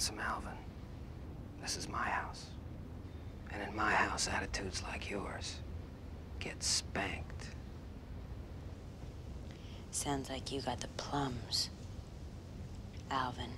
Ransom Alvin. This is my house. And in my house, attitudes like yours get spanked. Sounds like you got the plums. Alvin.